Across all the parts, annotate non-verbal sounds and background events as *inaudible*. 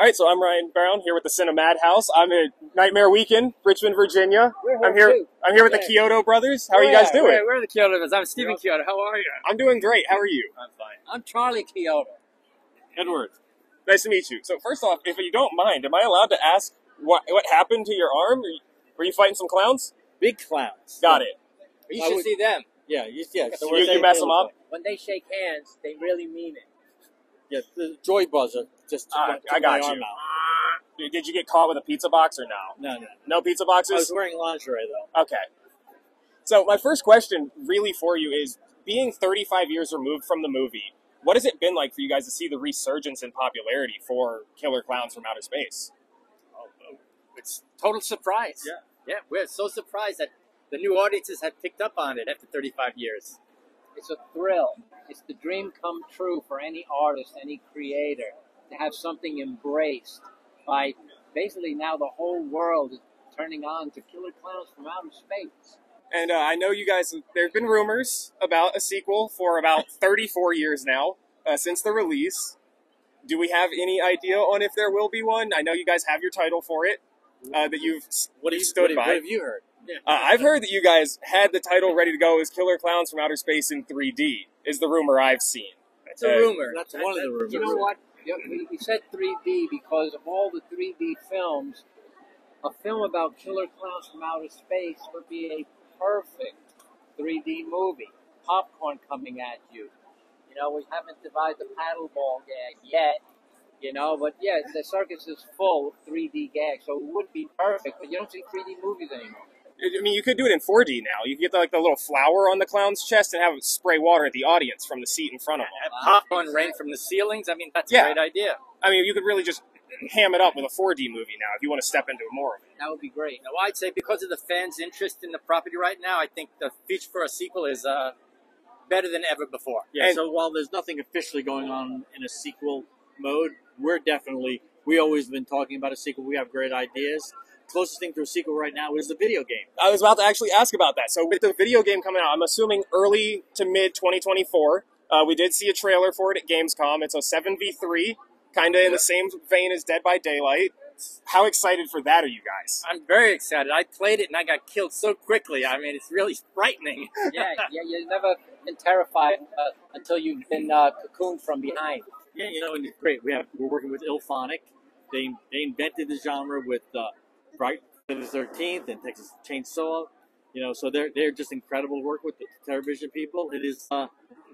All right, so I'm Ryan Brown here with the Cinemadhouse. I'm at Nightmare Weekend, Richmond, Virginia. We're I'm here. too. I'm here with the Chiodo brothers. How are oh, you guys doing? We're, we're the Chiodo brothers. I'm Stephen Chiodo. How are you? I'm doing great. How are you? I'm fine. I'm Charlie Chiodo. Edward. Nice to meet you. So first off, if you don't mind, am I allowed to ask what what happened to your arm? Were you, were you fighting some clowns? Big clowns. Got it. You I should would- see them. Yeah, you, yeah. So you, you mess them up. When they shake hands, they really mean it. Yeah, the joy buzzer just. Took I got you. out. Did you get caught with a pizza box or no? No, no. No pizza boxes? I was wearing lingerie though. Okay. So my first question, really, for you is: being 35 years removed from the movie, what has it been like for you guys to see the resurgence in popularity for Killer Klowns from Outer Space? Oh, oh, it's total surprise. Yeah. Yeah, we're so surprised that the new audiences have picked up on it after 35 years. It's a thrill. It's the dream come true for any artist, any creator, to have something embraced by basically now the whole world is turning on to Killer Klowns from Outer Space. And uh, I know you guys. There have been rumors about a sequel for about *laughs* 34 years now uh, since the release. Do we have any idea on if there will be one? I know you guys have your title for it uh, that you've What, do you, stood what, by. what have you heard? Uh, I've heard that you guys had the title ready to go as Killer Klowns from Outer Space in 3D. Is the rumor I've seen? It's a Uh, rumor. That's one of the rumors. You know what? You We we said 3D because of all the 3D films. A film about Killer Klowns from Outer Space would be a perfect 3D movie. Popcorn coming at you. You know, we haven't devised the paddleball gag yet. You know, but yeah, the circus is full of 3D gags, so it would be perfect. But you don't see 3D movies anymore. I mean, you could do it in 4D now. You could get like the little flower on the clown's chest and have it spray water at the audience from the seat in front of them. Have popcorn rain from the ceilings. I mean, that's Yeah. a great idea. I mean, you could really just ham it up with a 4D movie now if you want to step into it more of it. That would be great. Now, I'd say because of the fans' interest in the property right now, I think the future for a sequel is uh, better than ever before. Yeah. And- so while there's nothing officially going on in a sequel mode, we're definitely. We always been talking about a sequel. We have great ideas. Closest thing to a sequel right now is the video game. I was about to actually ask about that. So with the video game coming out, I'm assuming early to mid 2024. Uh, we did see a trailer for it at Gamescom. It's a 7v3, kind of in the same vein as Dead by Daylight. How excited for that are you guys? I'm very excited. I played it and I got killed so quickly. I mean, it's really *laughs* frightening. *laughs* yeah, yeah, you've never been terrified uh, until you've been uh, cocooned from behind. Yeah, you know, and it's great. We have we're working with IllFonic. They they invented the genre with uh, Friday the Thirteenth and Texas Chainsaw. You know, so they're they're just incredible work with the television people. It is uh,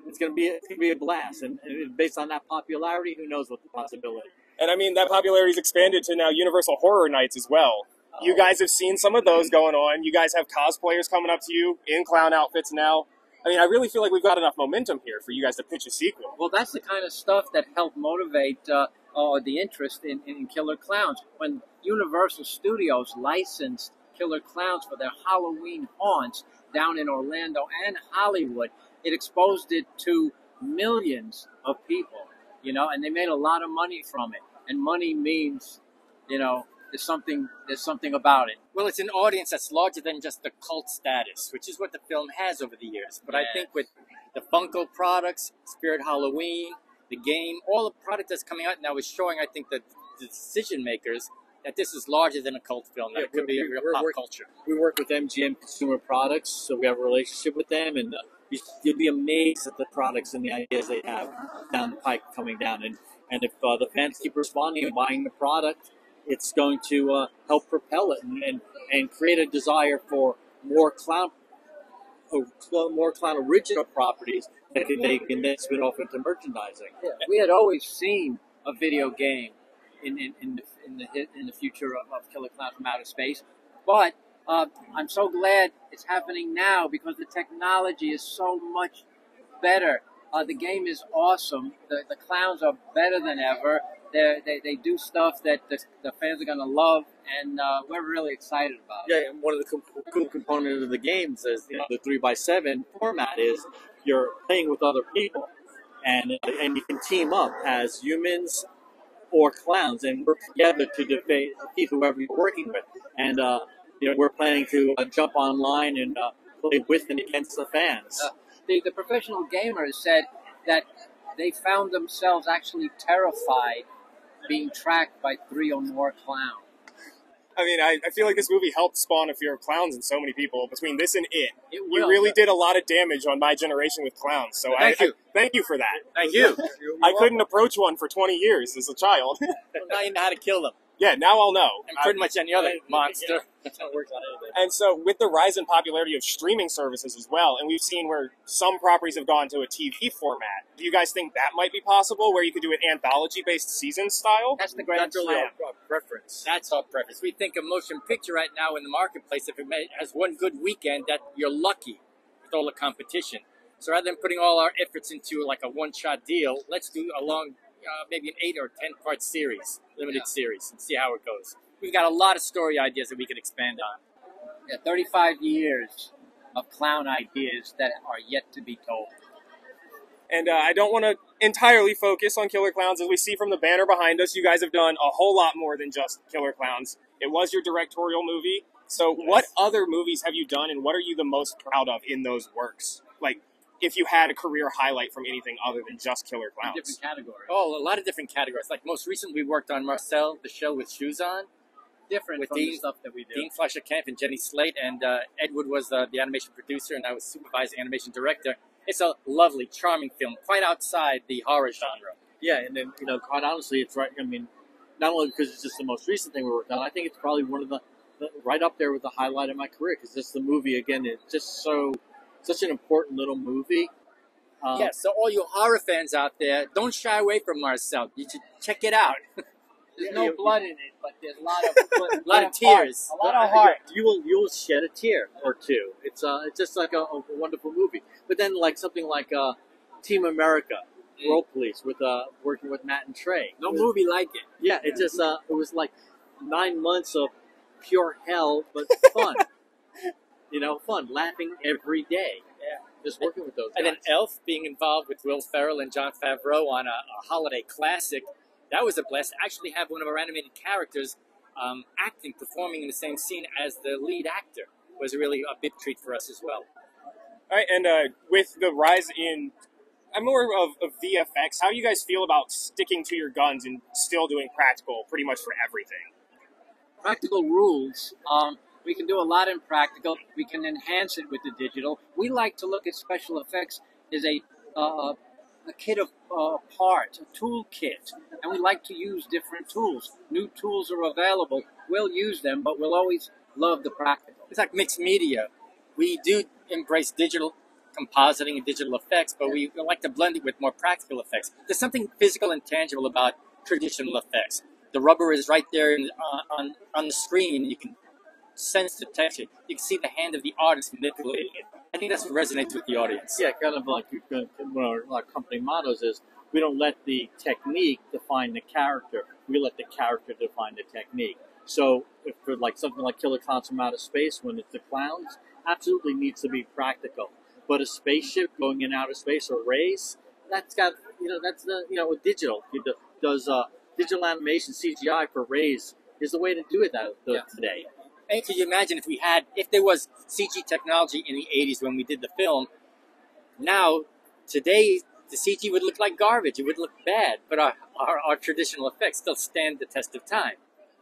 it's gonna be it's gonna be a blast, and, and based on that popularity, who knows what the possibility. And I mean, that popularity's expanded to now Universal Horror Nights as well. You guys have seen some of those going on. You guys have cosplayers coming up to you in clown outfits now. I mean, I really feel like we've got enough momentum here for you guys to pitch a sequel. Well, that's the kind of stuff that helped motivate uh, uh, the interest in, in Killer Klowns. When Universal Studios licensed Killer Klowns for their Halloween haunts down in Orlando and Hollywood, it exposed it to millions of people, you know, and they made a lot of money from it. And money means, you know, there's something there's something about it. Well, it's an audience that's larger than just the cult status, which is what the film has over the years. But I think with the Funko products, Spirit Halloween, the game, all the product that's coming out now is showing, I think, that the decision makers that this is larger than a cult film. That Yeah, it could be a real pop working- culture. We work with MGM Consumer Products, so we have a relationship with them, and uh, you, you'd be amazed at the products and the ideas they have down the pike coming down. And and if uh, the fans keep responding and buying the product, it's going to uh, help propel it and, and and create a desire for more clown, more clown original properties that can- they can then spin off into merchandising. We had always seen a video game in in, in the in the hit- in the future of, of Killer Klowns from Outer Space, but uh, I'm so glad it's happening now because the technology is so much better. Uh, the game is awesome. The, the clowns are better than ever. They're, they they do stuff that the, the fans are going to love, and uh, we're really excited about it. Yeah, and one of the cool components of the games is you know, the three by seven format is you're playing with other people, and and you can team up as humans or clowns and work together to defeat defeat whoever you're working with. And uh, you know, we're planning to uh, jump online and uh, play with and against the fans. Uh, the, the professional gamers said that they found themselves actually terrified being tracked by three or more clowns. I mean, I, I feel like this movie helped spawn a fear of clowns in so many people. Between this and it, It you will. really did a lot of damage on my generation with clowns. So Thank I, you. I thank you for that. Thank you. *laughs* I couldn't approach one for 20 years as a child. *laughs* now you know how to kill them. Yeah, now I'll know. And pretty much any other monster. That's how it works on anything. And so, with the rise in popularity of streaming services as well, and we've seen where some properties have gone to a TV format, do you guys think that might be possible, where you could do an anthology based season style? That's the grand That's really slam. our, our preference. That's our preference. We think a motion picture right now in the marketplace, if it has one good weekend, that you're lucky with all the competition. So rather than putting all our efforts into like a one-shot deal, let's do a long, uh, maybe an eight or ten part series, limited series, and see how it goes. We've got a lot of story ideas that we can expand on. Yeah, 35 years of clown ideas that are yet to be told. And uh, I don't want to entirely focus on Killer Klowns. As we see from the banner behind us, you guys have done a whole lot more than just Killer Klowns. It was your directorial movie. So, what other movies have you done, and what are you the most proud of in those works? Like, if you had a career highlight from anything other than just Killer in Clowns. different categories. Oh, a lot of different categories. Like most recently, we worked on Marcel, the shell with shoes on. different With from Dean- the stuff that we do. Dean Fleischer Camp and Jenny Slate, and uh, Edward was uh, the animation producer, and I was supervising animation director. It's a lovely, charming film, quite outside the horror genre. Yeah, and then you know, quite honestly, it's right. I mean, not only because it's just the most recent thing we worked on, I think it's probably one of the, the right up there with the highlight of my career because this the movie again. It's just so such an important little movie. Um, yeah, so all you horror fans out there, don't shy away from Marcel. You should check it out. *laughs* There's no blood in it, but there's a lot of *laughs* A lot of heart. tears. A lot But of heart. You will you will shed a tear or two. It's uh it's just like a, a wonderful movie. But then like something like uh, Team America, World Police with uh working with Matt and Trey. No movie like it. Yeah, it just uh it was like nine months of pure hell but *laughs* fun. You know, fun, laughing every day. Yeah. Just working with those guys. And then Elf being involved with Will Ferrell and Jon Favreau on a, a holiday classic, that was a blast. To actually have one of our animated characters um, acting, performing in the same scene as the lead actor was really a big treat for us as well. All right, and uh, with the rise in, I'm more of, of VFX. How do you guys feel about sticking to your guns and still doing practical, pretty much for everything? practical rules. Um, we can do a lot in practical. We can enhance it with the digital. We like to look at special effects as a uh, a kit of uh, parts, a toolkit, and we like to use different tools. New tools are available. We'll use them, but we'll always love the practical. It's like mixed media. We do embrace digital compositing and digital effects, but we like to blend it with more practical effects. There's something physical and tangible about traditional effects. The rubber is right there in, uh, on on the screen. You can sense the texture. You can see the hand of the artist manipulating it. I think that's what resonates with the audience. yeah, kind of like one of our, company mottos is we don't let the technique define the character. We let the character define the technique. So if for like something like Killer Klowns from Outer Space, when it's the clowns, absolutely needs to be practical. But a spaceship going in outer space or race, that's got you know that's the you know digital. Does uh, digital animation CGI for rays is the way to do it that, Yeah. today. And could you imagine if we had, if there was CG technology in the 80s when we did the film, now, today, the CG would look like garbage. It would look bad, but our, our, our traditional effects still stand the test of time.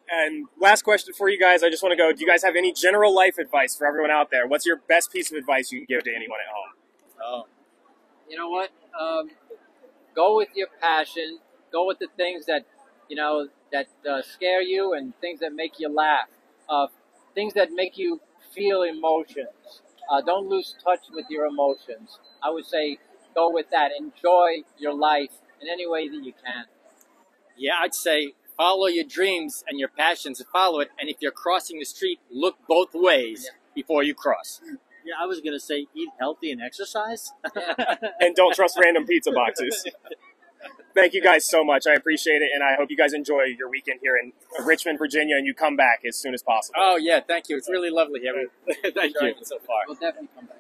And last question for you guys. I just want to go. Do you guys have any general life advice for everyone out there? What's your best piece of advice you can give to anyone at home? Oh, you know what? Um, go with your passion. Go with the things that you know that uh, scare you and things that make you laugh. Uh, things that make you feel emotions. Uh, don't lose touch with your emotions. I would say go with that. Enjoy your life in any way that you can. yeah, I'd say follow your dreams and your passions and follow it. And if you're crossing the street, look both ways before you cross. Yeah, I was gonna say eat healthy and exercise. *laughs* And don't trust random pizza boxes. *laughs* Thank you guys so much. I appreciate it, and I hope you guys enjoy your weekend here in Richmond, Virginia, and you come back as soon as possible. Oh, yeah, thank you. It's really lovely here. *laughs* Thank you. Enjoying it so far. We'll definitely come back.